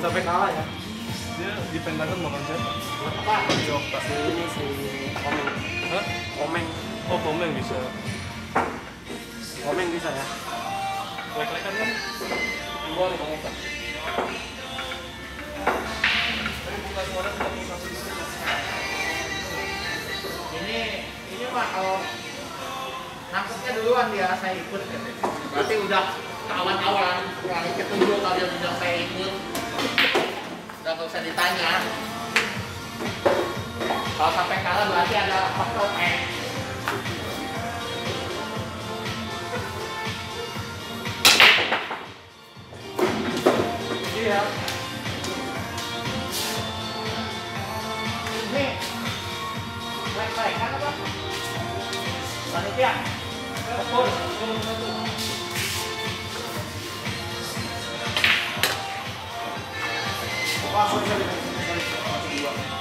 jangan sampai kalah ya Dia di Pentagon makan siapa? apa si ini si komeng Hah? komeng Oh, Komeng bisa. komeng bisa ya Lek-lekan kan? boleh komeng ini ini mah kalau nangkepnya duluan dia saya ikut berarti udah kawan-kawan ketujuh kalian udah saya ikut udah gak usah ditanya. Kalau sampai kalah berarti ada faktor X. Iya. Ini baik-baik kan apa? Panitia. Pukul. Langsung 全然大丈夫ですよ。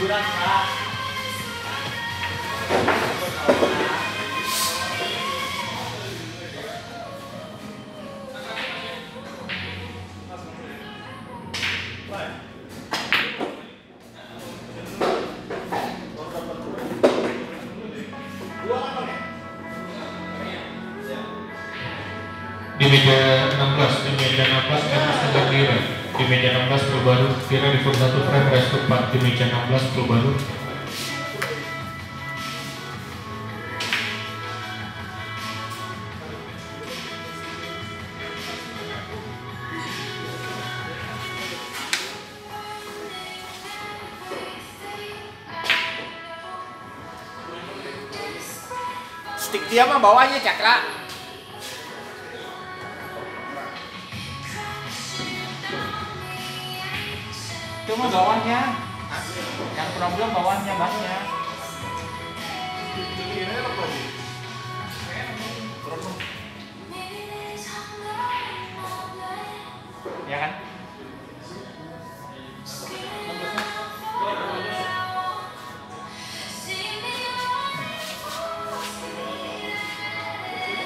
ブラしカ Villa di 1 frame, restu 4 di meja 16, klub baru Stik dia mah bawahnya cakra. Mah bawahnya. Yang problem bawahnya bannya. Ya kan?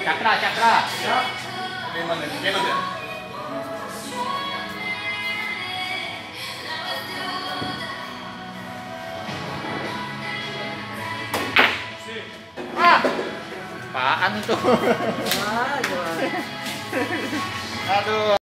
Cakra, cakra. Ini mana? Ini Itu? Aduh.